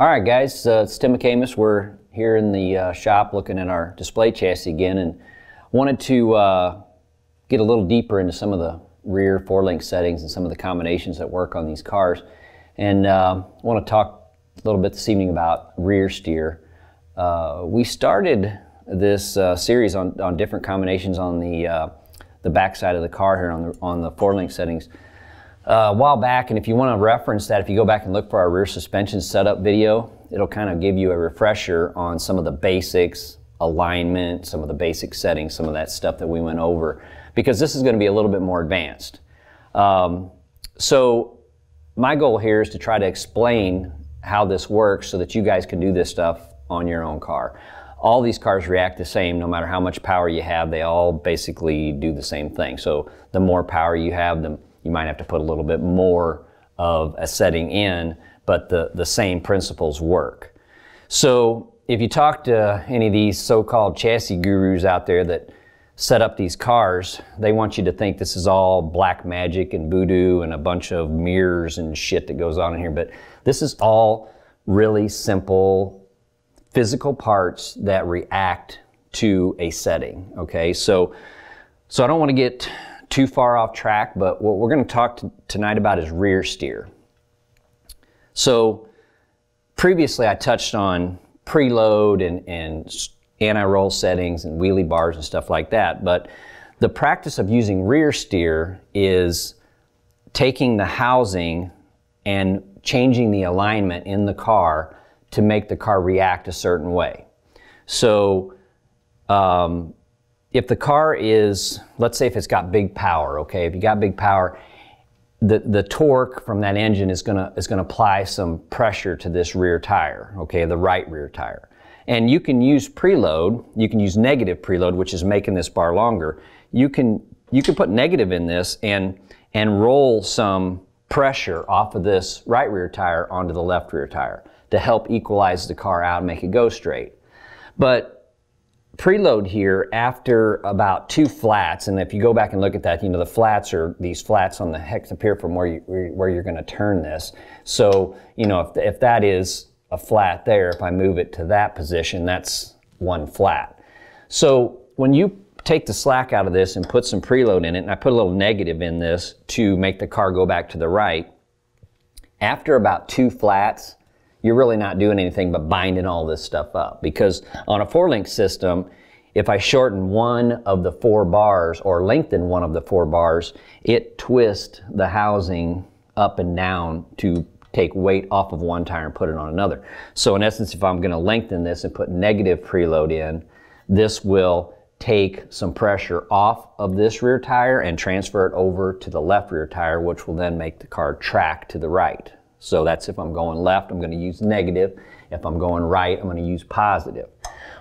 All right, guys, uh, it's Tim McAmis. We're here in the uh, shop looking at our display chassis again and wanted to uh, get a little deeper into some of the rear four-link settings and some of the combinations that work on these cars. And uh, I want to talk a little bit this evening about rear steer. Uh, we started this uh, series on, on different combinations on the, the back side of the car here on the, on the four-link settings a while back, and if you want to reference that, if you go back and look for our rear suspension setup video, it'll kind of give you a refresher on some of the basics, alignment, some of the basic settings, some of that stuff that we went over, because this is going to be a little bit more advanced. Um, so my goal here is to try to explain how this works so that you guys can do this stuff on your own car. All these cars react the same no matter how much power you have, they all basically do the same thing. So the more power you have, the you might have to put a little bit more of a setting in, but the, the same principles work. So if you talk to any of these so-called chassis gurus out there that set up these cars, they want you to think this is all black magic and voodoo and a bunch of mirrors and shit that goes on in here. But this is all really simple physical parts that react to a setting. Okay, so so I don't want to get too far off track, but what we're going to talk to tonight about is rear steer. So previously I touched on preload and, and anti-roll settings and wheelie bars and stuff like that, but the practice of using rear steer is taking the housing and changing the alignment in the car to make the car react a certain way. So um, if the car is, let's say if it's got big power, okay, if you got big power, the, the torque from that engine is gonna, is gonna apply some pressure to this rear tire, okay, the right rear tire. And you can use preload, you can use negative preload, which is making this bar longer. You can, you can put negative in this and, and roll some pressure off of this right rear tire onto the left rear tire to help equalize the car out and make it go straight. But preload here after about two flats, and if you go back and look at that, you know, the flats are these flats on the hex appear from where, you, where you're going to turn this. So, you know, if, if that is a flat there, if I move it to that position, that's one flat. So when you take the slack out of this and put some preload in it, and I put a little negative in this to make the car go back to the right, after about two flats, you're really not doing anything but binding all this stuff up. Because on a four link system, if I shorten one of the four bars or lengthen one of the four bars, it twists the housing up and down to take weight off of one tire and put it on another. So in essence, if I'm gonna lengthen this and put negative preload in, this will take some pressure off of this rear tire and transfer it over to the left rear tire, which will then make the car track to the right. So that's if I'm going left, I'm going to use negative. If I'm going right, I'm going to use positive.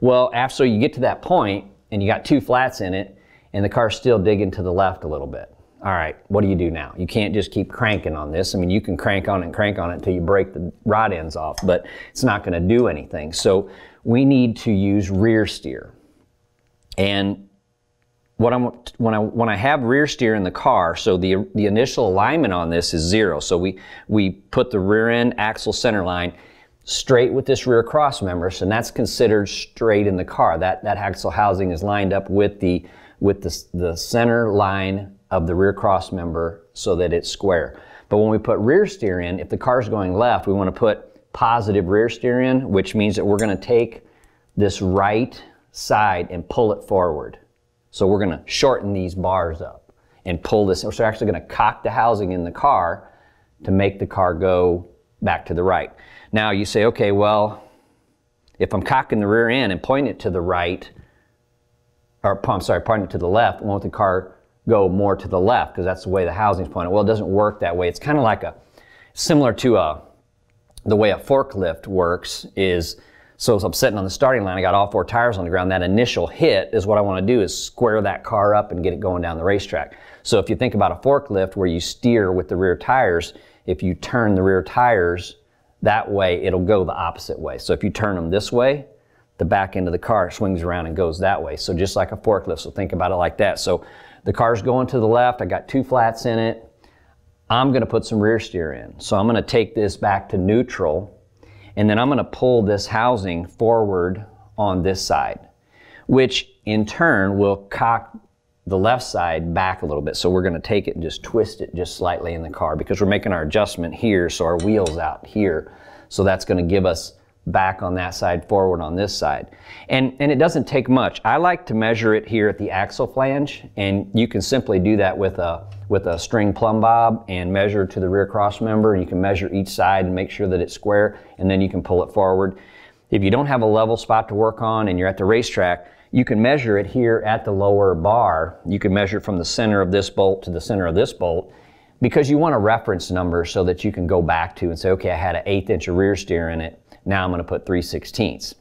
Well, after you get to that point and you got two flats in it and the car's still digging to the left a little bit. All right, what do you do now? You can't just keep cranking on this. I mean, you can crank on it and crank on it until you break the rod ends off, but it's not going to do anything. So we need to use rear steer. And what I'm, when I, when I have rear steer in the car, so the, the initial alignment on this is zero. So we, we put the rear end axle center line straight with this rear cross member, so that's considered straight in the car. That, that axle housing is lined up with the, with the, the center line of the rear cross member so that it's square. But when we put rear steer in, if the car's going left, we want to put positive rear steer in, which means that we're going to take this right side and pull it forward. So we're going to shorten these bars up and pull this. So we're actually going to cock the housing in the car to make the car go back to the right. Now you say, okay, well, if I'm cocking the rear end and pointing it to the right, or I'm sorry, pointing it to the left, won't the car go more to the left because that's the way the housing's pointed? Well, it doesn't work that way. It's kind of like a, similar to a, the way a forklift works is so I'm sitting on the starting line, I got all four tires on the ground. That initial hit is what I want to do is square that car up and get it going down the racetrack. So if you think about a forklift where you steer with the rear tires, if you turn the rear tires that way, it'll go the opposite way. So if you turn them this way, the back end of the car swings around and goes that way. So just like a forklift, so think about it like that. So the car's going to the left, I got two flats in it. I'm gonna put some rear steer in. So I'm gonna take this back to neutral and then I'm going to pull this housing forward on this side, which in turn will cock the left side back a little bit. So we're going to take it and just twist it just slightly in the car because we're making our adjustment here so our wheel's out here. So that's going to give us back on that side, forward on this side. And, and it doesn't take much. I like to measure it here at the axle flange, and you can simply do that with a, with a string plumb bob and measure to the rear cross member. You can measure each side and make sure that it's square, and then you can pull it forward. If you don't have a level spot to work on and you're at the racetrack, you can measure it here at the lower bar. You can measure from the center of this bolt to the center of this bolt because you want a reference number so that you can go back to and say, okay, I had an eighth inch of rear steer in it now I'm going to put 3 sixteenths.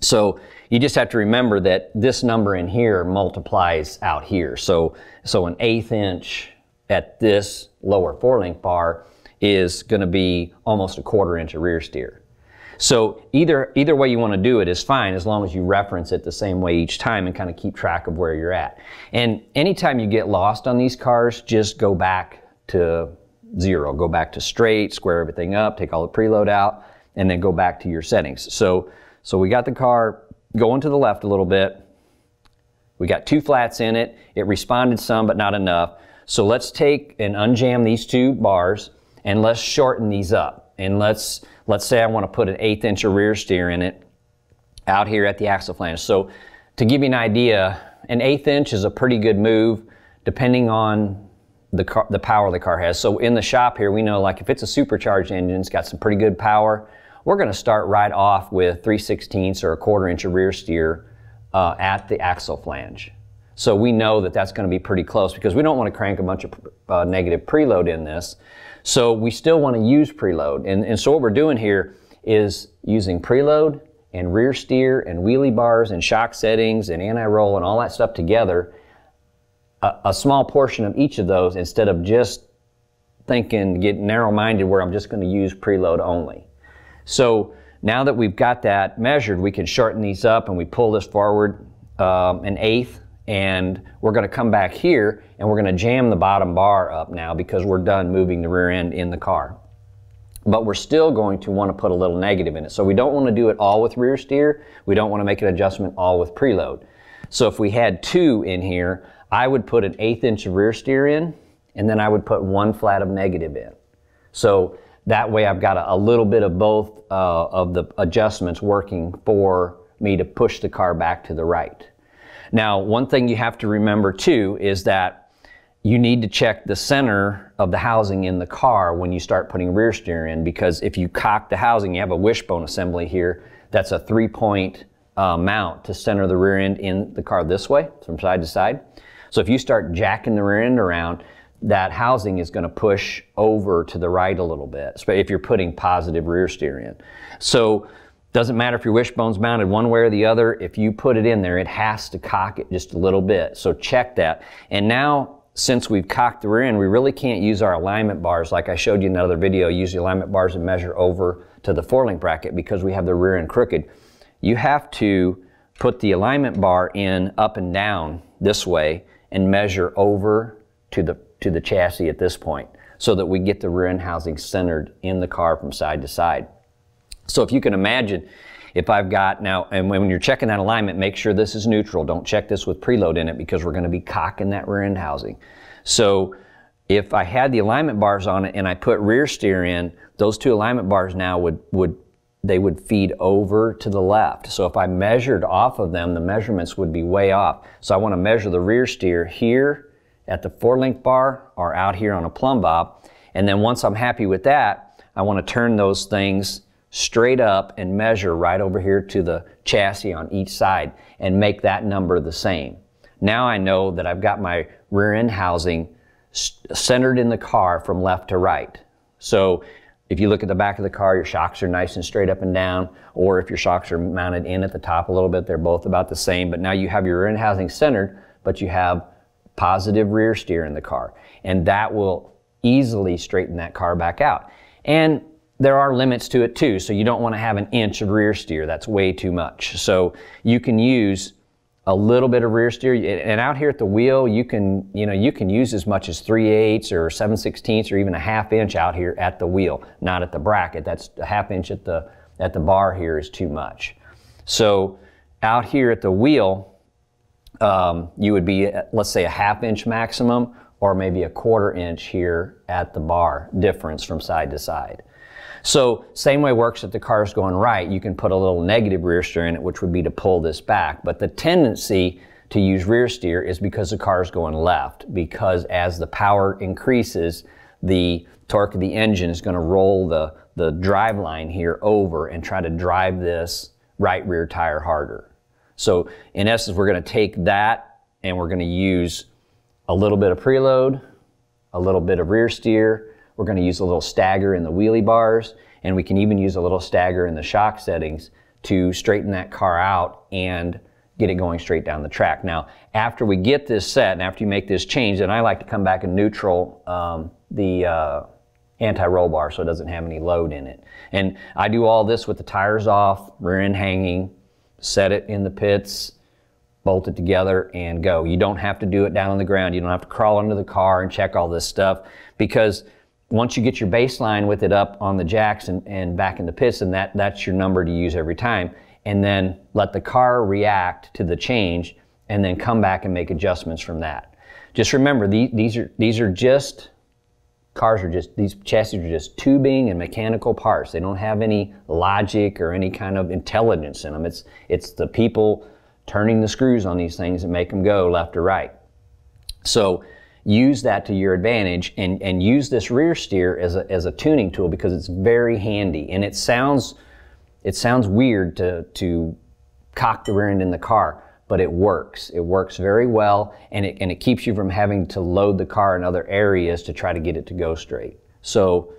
So you just have to remember that this number in here multiplies out here. So, so an eighth inch at this lower four link bar is going to be almost a quarter inch of rear steer. So either, either way you want to do it is fine as long as you reference it the same way each time and kind of keep track of where you're at. And anytime you get lost on these cars, just go back to zero. Go back to straight, square everything up, take all the preload out, and then go back to your settings. So, so we got the car going to the left a little bit. We got two flats in it. It responded some, but not enough. So let's take and unjam these two bars and let's shorten these up. And let's, let's say I want to put an eighth inch of rear steer in it out here at the axle flange. So to give you an idea, an eighth inch is a pretty good move depending on the, car, the power the car has. So in the shop here, we know like if it's a supercharged engine, it's got some pretty good power we're going to start right off with 3 16ths or a quarter inch of rear steer uh, at the axle flange. So we know that that's going to be pretty close because we don't want to crank a bunch of uh, negative preload in this. So we still want to use preload. And, and so what we're doing here is using preload and rear steer and wheelie bars and shock settings and anti-roll and all that stuff together, a, a small portion of each of those instead of just thinking, get narrow-minded where I'm just going to use preload only. So now that we've got that measured, we can shorten these up and we pull this forward um, an eighth and we're going to come back here and we're going to jam the bottom bar up now because we're done moving the rear end in the car. But we're still going to want to put a little negative in it. So we don't want to do it all with rear steer. We don't want to make an adjustment all with preload. So if we had two in here, I would put an eighth inch of rear steer in and then I would put one flat of negative in. So that way I've got a, a little bit of both uh, of the adjustments working for me to push the car back to the right. Now, one thing you have to remember too is that you need to check the center of the housing in the car when you start putting rear steer in because if you cock the housing, you have a wishbone assembly here that's a three point uh, mount to center the rear end in the car this way from side to side. So if you start jacking the rear end around, that housing is going to push over to the right a little bit, if you're putting positive rear steer in. So doesn't matter if your wishbone's mounted one way or the other, if you put it in there, it has to cock it just a little bit. So check that. And now, since we've cocked the rear end, we really can't use our alignment bars like I showed you in another video, use the alignment bars and measure over to the four link bracket because we have the rear end crooked. You have to put the alignment bar in up and down this way and measure over to the to the chassis at this point so that we get the rear end housing centered in the car from side to side. So if you can imagine, if I've got now, and when you're checking that alignment, make sure this is neutral. Don't check this with preload in it because we're going to be cocking that rear end housing. So if I had the alignment bars on it and I put rear steer in, those two alignment bars now would, would they would feed over to the left. So if I measured off of them, the measurements would be way off. So I want to measure the rear steer here at the four link bar or out here on a plumb bob. And then once I'm happy with that, I want to turn those things straight up and measure right over here to the chassis on each side and make that number the same. Now I know that I've got my rear end housing centered in the car from left to right. So if you look at the back of the car, your shocks are nice and straight up and down, or if your shocks are mounted in at the top a little bit, they're both about the same, but now you have your rear end housing centered, but you have positive rear steer in the car. And that will easily straighten that car back out. And there are limits to it too. So you don't want to have an inch of rear steer. That's way too much. So you can use a little bit of rear steer. And out here at the wheel, you can, you know, you can use as much as 3 eighths or 7 sixteenths or even a half inch out here at the wheel, not at the bracket. That's a half inch at the at the bar here is too much. So out here at the wheel, um, you would be, at, let's say, a half inch maximum or maybe a quarter inch here at the bar difference from side to side. So same way works if the car's going right, you can put a little negative rear steer in it, which would be to pull this back. But the tendency to use rear steer is because the car is going left, because as the power increases, the torque of the engine is going to roll the, the drive line here over and try to drive this right rear tire harder. So in essence, we're going to take that and we're going to use a little bit of preload, a little bit of rear steer. We're going to use a little stagger in the wheelie bars, and we can even use a little stagger in the shock settings to straighten that car out and get it going straight down the track. Now, after we get this set and after you make this change, then I like to come back and neutral um, the uh, anti-roll bar so it doesn't have any load in it. And I do all this with the tires off, rear end hanging, set it in the pits, bolt it together and go. You don't have to do it down on the ground. You don't have to crawl under the car and check all this stuff because once you get your baseline with it up on the jacks and, and back in the pits, and that, that's your number to use every time. And then let the car react to the change and then come back and make adjustments from that. Just remember, these, these, are, these are just, cars are just, these chassis are just tubing and mechanical parts. They don't have any logic or any kind of intelligence in them. It's, it's the people turning the screws on these things and make them go left or right. So use that to your advantage and, and use this rear steer as a, as a tuning tool because it's very handy and it sounds it sounds weird to, to cock the rear end in the car but it works. It works very well and it, and it keeps you from having to load the car in other areas to try to get it to go straight. So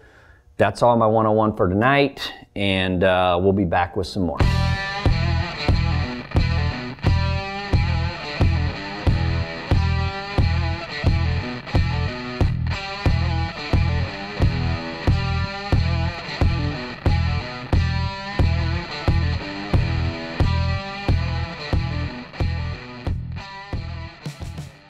that's all my 101 for tonight and uh, we'll be back with some more